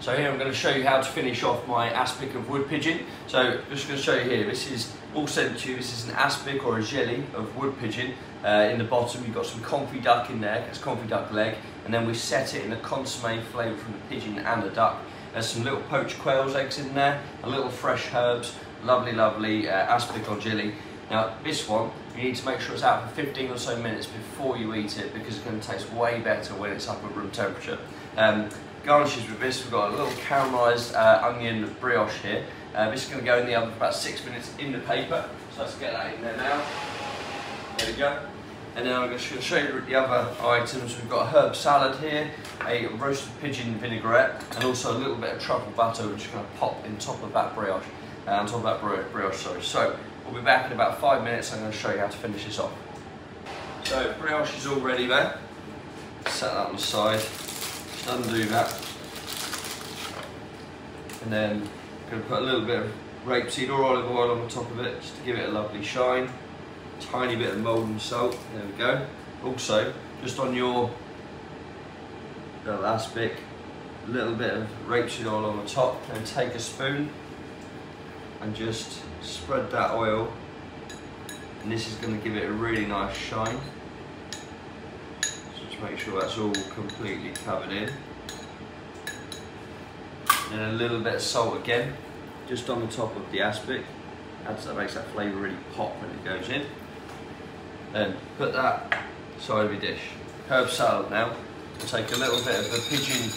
So here I'm going to show you how to finish off my aspic of wood pigeon. So I'm just going to show you here, this is all sent to you, this is an aspic or a jelly of wood pigeon. Uh, in the bottom you've got some confit duck in there, it's confit duck leg, and then we set it in a consomme flavour from the pigeon and the duck. There's some little poached quail's eggs in there, a little fresh herbs, lovely, lovely uh, aspic or jelly. Now this one, you need to make sure it's out for 15 or so minutes before you eat it because it's going to taste way better when it's up at room temperature. Um, garnishes with this, we've got a little caramelised uh, onion brioche here. Uh, this is going to go in the oven for about six minutes in the paper. So let's get that in there now. There we go. And then I'm just going to show you the other items. We've got a herb salad here, a roasted pigeon vinaigrette, and also a little bit of truffle butter which is going to pop in top of that brioche. Uh, on top of that brioche, sorry. So we'll be back in about five minutes. I'm going to show you how to finish this off. So brioche is all ready there. Set that on the side. Undo that. And then I'm going to put a little bit of rapeseed or olive oil on the top of it just to give it a lovely shine. Tiny bit of Maldon salt, there we go. Also, just on your little aspic, a little bit of rapeseed oil on the top, and take a spoon and just spread that oil and this is going to give it a really nice shine. Make sure that's all completely covered in. And a little bit of salt again, just on the top of the aspic. Adds, that makes that flavour really pop when it goes in. Then put that side of your dish. Herb salad now. We'll take a little bit of the pigeon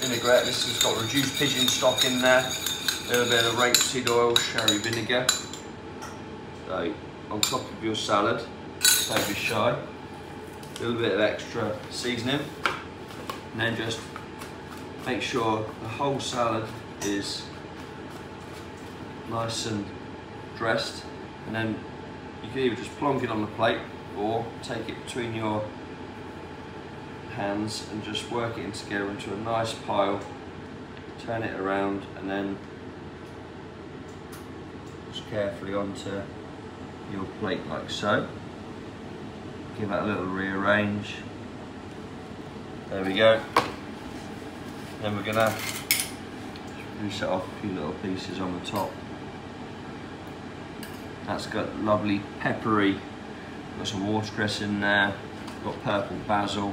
vinaigrette. This has got reduced pigeon stock in there. A little bit of rapeseed oil, sherry vinegar. So on top of your salad, don't be shy. A little bit of extra seasoning. And then just make sure the whole salad is nice and dressed. And then you can either just plonk it on the plate or take it between your hands and just work it in together into a nice pile. Turn it around and then just carefully onto your plate like so give that a little rearrange there we go then we're gonna set off a few little pieces on the top. That's got lovely peppery, got some watercress in there, got purple basil.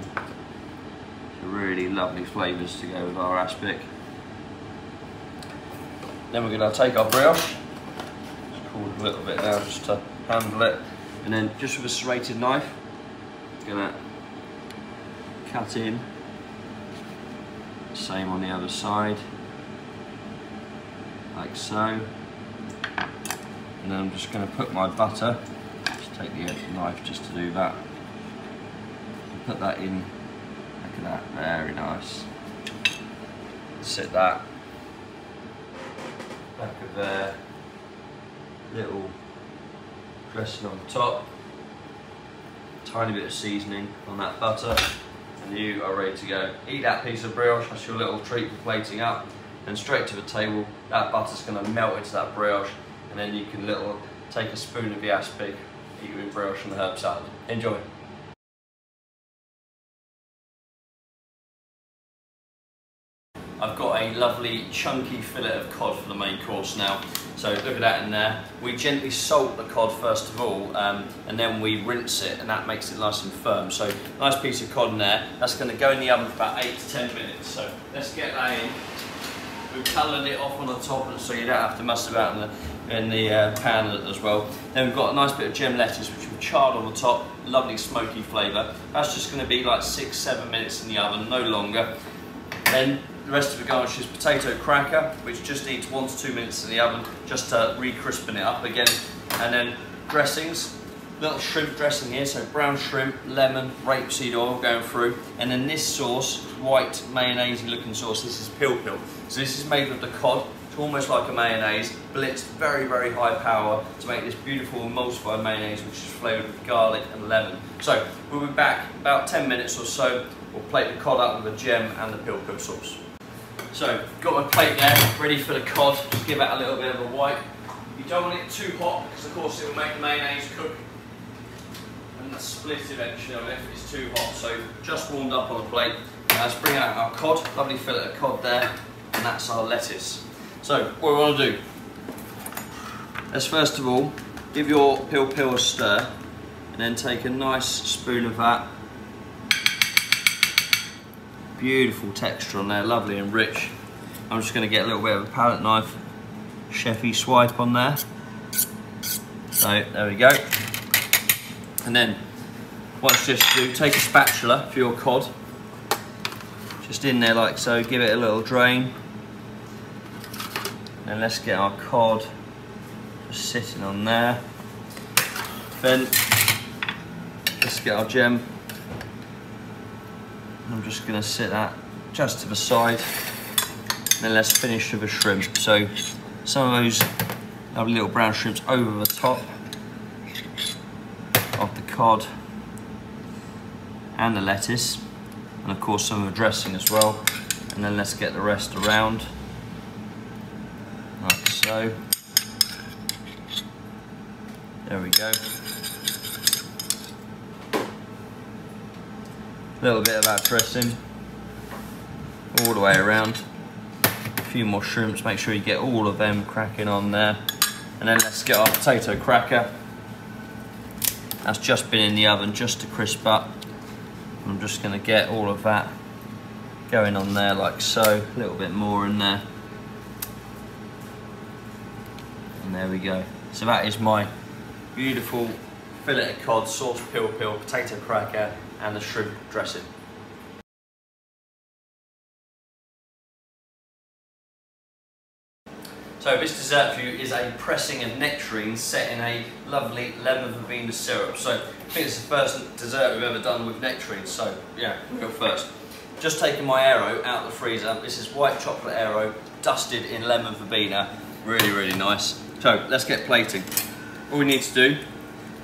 Really lovely flavours to go with our aspic. Then we're gonna take our brioche, just cool a little bit now just to handle it. And then just with a serrated knife, gonna cut in. Same on the other side, like so. And then I'm just going to put my butter, just take the knife just to do that. Put that in, look at that, very nice. Sit that. Back of there, little dressing on top, tiny bit of seasoning on that butter and you are ready to go. Eat that piece of brioche, that's your little treat for plating up, then straight to the table. That butter's gonna melt into that brioche, and then you can little take a spoon of the aspic, eat with brioche and the herb salad. Enjoy. I've got a lovely chunky fillet of cod for the main course now. So look at that in there. We gently salt the cod first of all, um, and then we rinse it, and that makes it nice and firm. So nice piece of cod in there. That's going to go in the oven for about eight to ten minutes. So let's get that in. We've coloured it off on the top, so you don't have to mess about in the, in the uh, pan as well. Then we've got a nice bit of gem lettuce, which we've charred on the top. Lovely smoky flavour. That's just going to be like six, seven minutes in the oven, no longer. Then the rest of the garnish is potato cracker, which just needs one to two minutes in the oven, just to re-crispen it up again. And then dressings, little shrimp dressing here, so brown shrimp, lemon, rapeseed oil going through. And then this sauce, white mayonnaise looking sauce, this is pil pil. So this is made with the cod, it's almost like a mayonnaise, blitzed very, very high power to make this beautiful emulsified mayonnaise, which is flavoured with garlic and lemon. So we'll be back about 10 minutes or so. We'll plate the cod up with the gem and the pil pil sauce. So, got my plate there, ready for the cod. Just give it a little bit of a wipe. You don't want it too hot because of course it will make the mayonnaise cook and split eventually if it's too hot. So just warmed up on the plate. Now let's bring out our cod, lovely fillet of cod there. and that's our lettuce. So what we want to do, let's first of all give your pil pil a stir and then take a nice spoon of that. Beautiful texture on there, lovely and rich. I'm just going to get a little bit of a palette knife, chefy swipe on there. So there we go. And then what you just do, take a spatula for your cod, just in there like so, give it a little drain. And let's get our cod just sitting on there. Then let's get our gem. I'm just gonna sit that just to the side. And Then let's finish with the shrimp. So some of those lovely little brown shrimps over the top of the cod and the lettuce and of course some of the dressing as well and then let's get the rest around like so there we go a little bit of that dressing all the way around a few more shrimps make sure you get all of them cracking on there and then let's get our potato cracker that's just been in the oven just to crisp up. I'm just going to get all of that going on there like so, a little bit more in there. And there we go. So that is my beautiful fillet of cod, sauce pil pil, potato cracker and the shrimp dressing. So this dessert for you is a pressing of nectarines set in a lovely lemon verbena syrup. So I think it's the first dessert we've ever done with nectarines. So yeah, go first. Just taking my Aero out of the freezer. This is white chocolate Aero dusted in lemon verbena. Really, really nice. So let's get plating. All we need to do,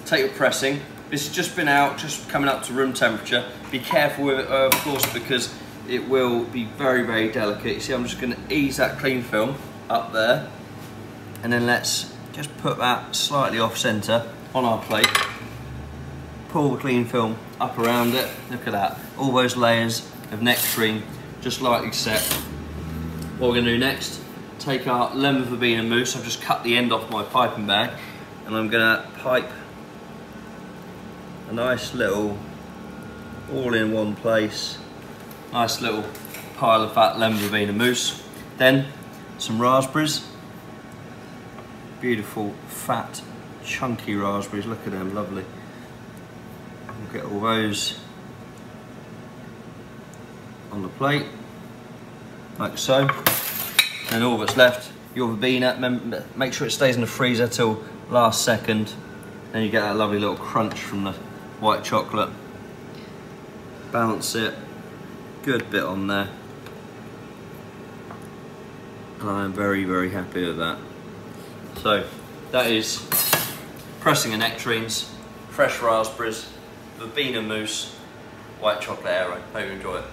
take your pressing. This has just been out, just coming up to room temperature. Be careful with it, uh, of course, because it will be very, very delicate. You see, I'm just gonna ease that clean film up there and then let's just put that slightly off center on our plate. Pull the clean film up around it. Look at that. All those layers of nectarine just lightly set. What we're going to do next take our lemon verbena mousse. I've just cut the end off my piping bag and I'm going to pipe nice little all in one place nice little pile of that lemon verbena mousse then some raspberries. Beautiful, fat, chunky raspberries. Look at them, lovely. We'll get all those on the plate, like so. And all that's left, your verbena, make sure it stays in the freezer till last second. Then you get that lovely little crunch from the white chocolate. Balance it, good bit on there and I'm very, very happy with that. So that is pressing of nectarines, fresh raspberries, verbena mousse, white chocolate Aero. Hope you enjoy it.